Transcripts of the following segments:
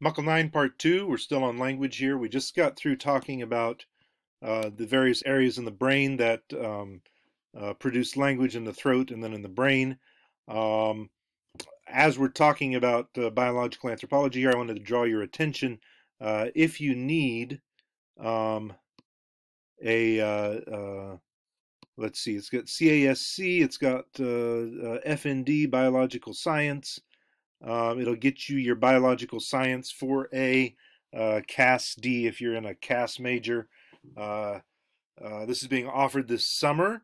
Muckle 9 Part 2, we're still on language here. We just got through talking about uh, the various areas in the brain that um, uh, produce language in the throat and then in the brain. Um, as we're talking about uh, biological anthropology here, I wanted to draw your attention. Uh, if you need um, a, uh, uh, let's see, it's got CASC, it's got FND, biological science, um, it'll get you your biological science 4A, uh, CAS D if you're in a CAS major. Uh, uh, this is being offered this summer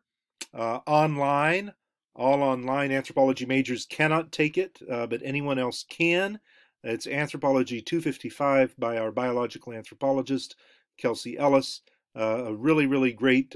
uh, online. All online anthropology majors cannot take it, uh, but anyone else can. It's Anthropology 255 by our biological anthropologist, Kelsey Ellis, uh, a really, really great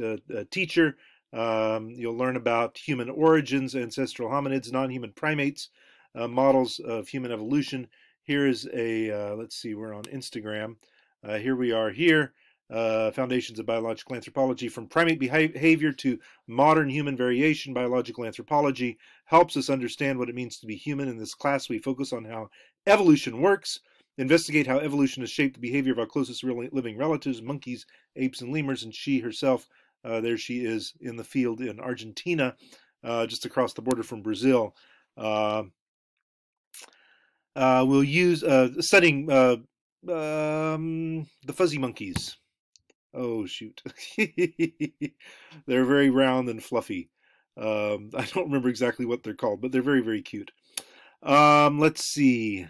teacher. Um, you'll learn about human origins, ancestral hominids, non human primates, uh, models of human evolution. Here is a, uh, let's see, we're on Instagram. Uh, here we are here. Uh, Foundations of Biological Anthropology from primate behavior to modern human variation. Biological anthropology helps us understand what it means to be human. In this class, we focus on how evolution works, investigate how evolution has shaped the behavior of our closest living relatives, monkeys, apes, and lemurs. And she herself, uh, there she is in the field in Argentina, uh, just across the border from Brazil. Uh, uh, we'll use uh, studying uh, um, the fuzzy monkeys. Oh shoot, they're very round and fluffy. Um, I don't remember exactly what they're called, but they're very very cute. Um, let's see.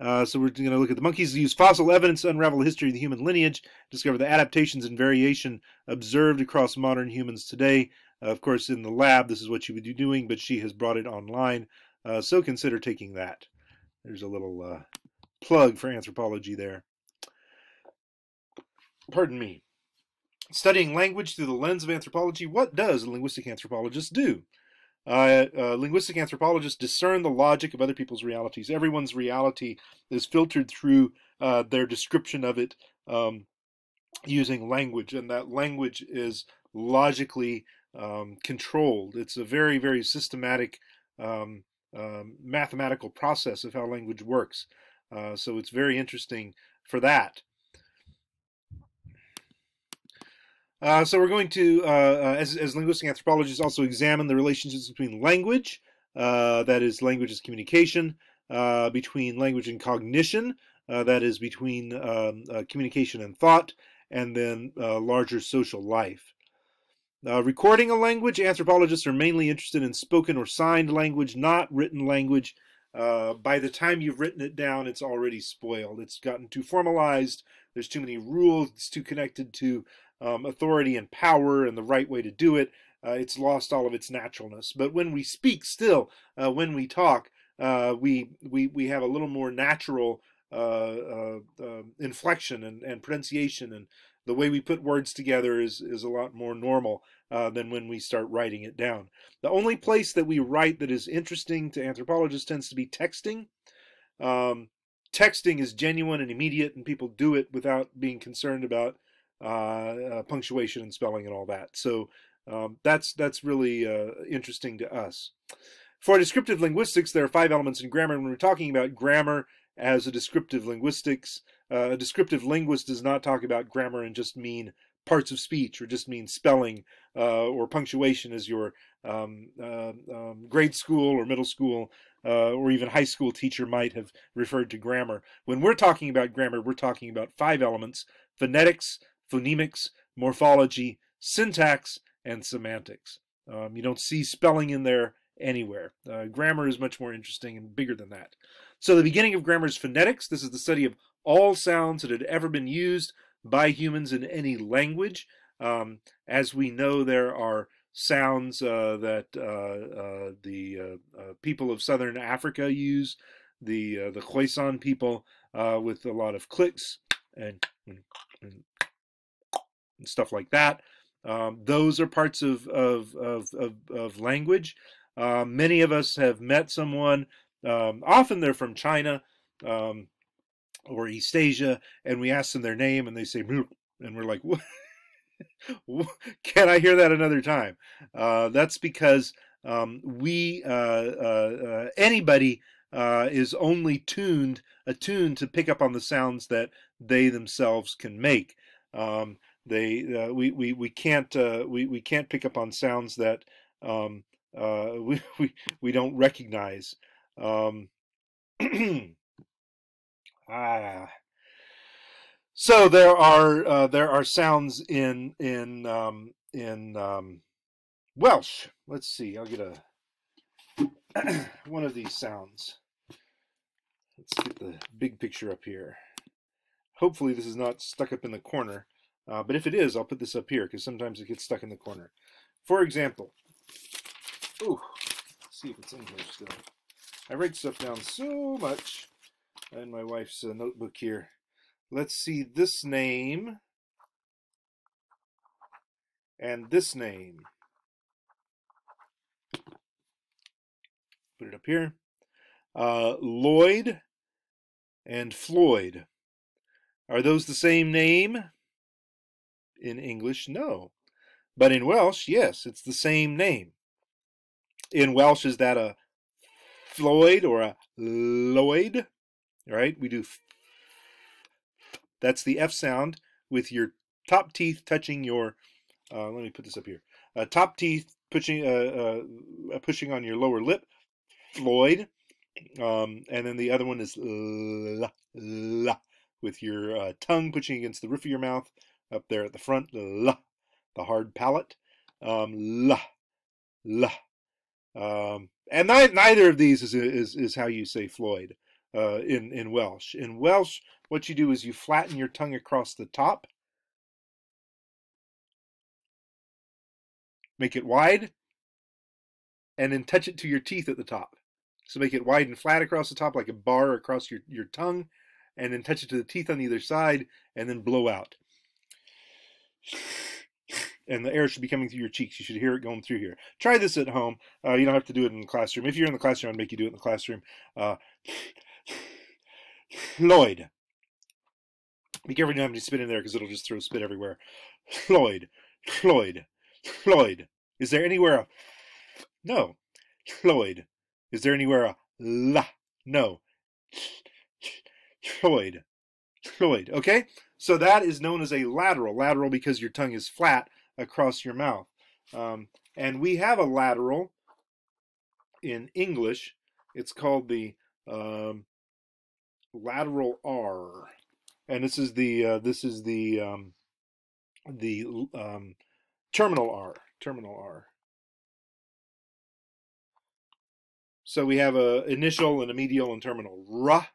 Uh, so we're going to look at the monkeys use fossil evidence to unravel the history of the human lineage, discover the adaptations and variation observed across modern humans today. Uh, of course, in the lab, this is what you would be doing, but she has brought it online, uh, so consider taking that. There's a little uh, plug for anthropology there. Pardon me. Studying language through the lens of anthropology, what does a linguistic anthropologist do? Uh, uh, linguistic anthropologists discern the logic of other people's realities. Everyone's reality is filtered through uh, their description of it um, using language, and that language is logically um, controlled. It's a very, very systematic um, um, mathematical process of how language works. Uh, so it's very interesting for that. Uh, so we're going to, uh, uh as, as, linguistic anthropologists, also examine the relationships between language, uh, that is language is communication, uh, between language and cognition, that is between um, communication and thought, and then larger social life. Uh, recording a language, anthropologists are mainly interested in spoken or signed language, not written language. Uh, by the time you've written it down, it's already spoiled. It's gotten too formalized. There's too many rules. It's too connected to um, authority and power and the right way to do it. Uh, it's lost all of its naturalness. But when we speak, still, uh, when we talk, uh, we we we have a little more natural uh, inflection and, and pronunciation and the way we put words together is, is a lot more normal uh, than when we start writing it down. The only place that we write that is interesting to anthropologists tends to be texting. Um, texting is genuine and immediate, and people do it without being concerned about uh, uh, punctuation and spelling and all that. So um, that's that's really uh, interesting to us. For descriptive linguistics, there are five elements in grammar. When we're talking about grammar as a descriptive linguistics, uh, a descriptive linguist does not talk about grammar and just mean parts of speech or just mean spelling uh, or punctuation as your um, uh, um, grade school or middle school uh, or even high school teacher might have referred to grammar. When we're talking about grammar, we're talking about five elements phonetics, phonemics, morphology, syntax, and semantics. Um, you don't see spelling in there anywhere. Uh, grammar is much more interesting and bigger than that. So the beginning of grammar is phonetics. This is the study of all sounds that had ever been used by humans in any language. Um, as we know, there are sounds uh, that uh, uh, the uh, uh, people of southern Africa use, the uh, the Khoisan people, with a lot of clicks and, and, and stuff like that. Um, those are parts of of of, of, of language. many of us have met someone. Um, often they're from China. Um, or East Asia, and we ask them their name, and they say, and we're like, can I hear that another time? Uh, that's because um, we, uh, uh, uh anybody uh, is only tuned attuned to pick up on the sounds that they themselves can make. Um, they uh, we, we we can't we we can't pick up on sounds that um, we, we we don't recognize. Ah. So there are uh, there are sounds in in um, in um, Welsh. Let's see. I'll get a one of these sounds. Let's get the big picture up here. Hopefully this is not stuck up in the corner. Uh, but if it is, I'll put this up here because sometimes it gets stuck in the corner. For example, ooh, see if it's in here still. I write stuff down so much in my wife's uh, notebook here. Let's see this name and this name. Put it up here. Uh, Lloyd and Floyd. Are those the same name? In English, no. But in Welsh, yes, it's the same name. In Welsh, is that a Floyd or a Lloyd? Right? We do. That's the F sound with your top teeth touching your. Uh, let me put this up here. Uh, top teeth pushing uh, uh pushing on your lower lip. Floyd. Um, and then the other one is la, la, with your uh, tongue pushing against the roof of your mouth up there at the front, la, the hard palate, um, la, la. Um, and neither of these is, is, is how you say Floyd uh, in, in Welsh. In Welsh, what you do is you flatten your tongue across the top, make it wide, and then touch it to your teeth at the top. So make it wide and flat across the top like a bar across your, your tongue, and then touch it to the teeth on either side, and then blow out. And the air should be coming through your cheeks. You should hear it going through here. Try this at home. Uh, you don't have to do it in the classroom. If you're in the classroom, I'd make you do it in the classroom. Uh, Lloyd. Be careful you don't have any spit in there because it'll just throw spit everywhere. Lloyd. Lloyd. Lloyd. Is there anywhere a... No. Lloyd. Is there anywhere a la? No. Floyd. Floyd. Okay? So that is known as a lateral. Lateral because your tongue is flat across your mouth. Um, and we have a lateral in English. It's called the um, lateral R. And this is the uh, this is the um, the um, terminal R. Terminal R. So we have a initial and a medial and terminal. Ra,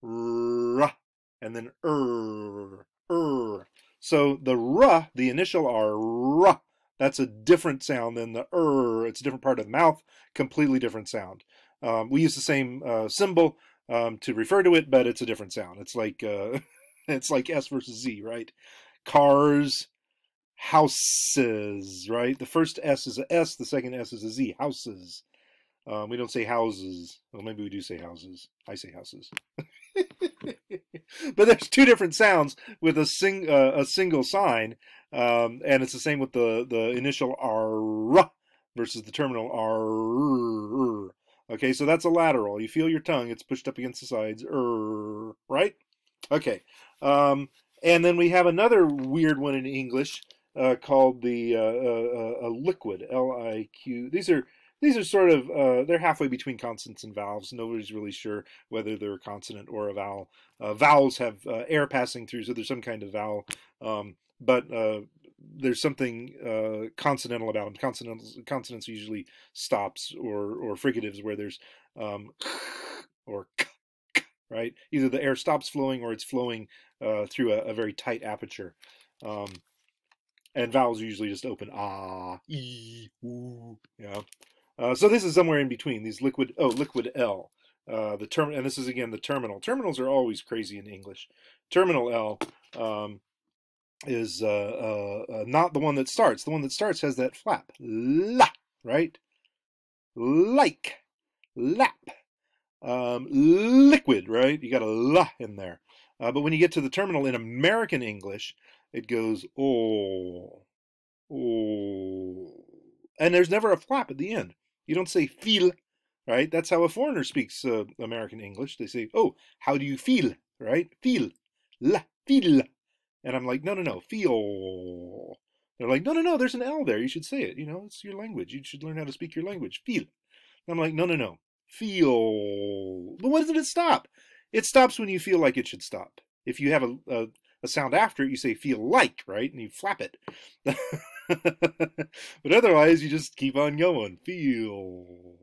ra, and then er, er. So the ra, the initial R, ra, that's a different sound than the er. It's a different part of the mouth, completely different sound. Um, we use the same uh, symbol um, to refer to it, but it's a different sound. It's like uh, it's like S versus Z, right? Cars, houses, right? The first S is a S, the second S is a Z. Houses. Um, we don't say houses. Well, maybe we do say houses. I say houses. but there's two different sounds with a sing uh, a single sign, um, and it's the same with the the initial R versus the terminal R. Okay, so that's a lateral. You feel your tongue; it's pushed up against the sides. Right? Okay, um, and then we have another weird one in English uh, called the uh, uh, liquid. L I Q. These are these are sort of uh, they're halfway between consonants and vowels. Nobody's really sure whether they're a consonant or a vowel. Uh, vowels have uh, air passing through, so there's some kind of vowel, um, but uh, there's something uh, consonantal about them. Consonants consonants usually stops or or fricatives where there's um, or right. Either the air stops flowing or it's flowing uh, through a, a, very tight aperture. Um, and vowels usually just open ah, e, oo, yeah. Uh, so this is somewhere in between these liquid, oh, liquid L. Uh, the term, and this is again the terminal. Terminals are always crazy in English. Terminal L um, is uh, uh, uh, not the one that starts. The one that starts has that flap, la, right? Like, lap, um, liquid, right? You got a la in there. Uh, but when you get to the terminal in American English, it goes oh, oh, and there's never a flap at the end. You don't say feel right? That's how a foreigner speaks uh, American English. They say, "Oh, how do you feel?" Right? Feel, la, feel, and I'm like, "No, no, no, feel." They're like, "No, no, no. There's an L there. You should say it. You know, it's your language. You should learn how to speak your language. Feel." I'm like, "No, no, no. Feel." But what does it stop? It stops when you feel like it should stop. If you have a, a, a sound after it, you say "feel like," right, and you flap it. but otherwise, you just keep on going. Feel.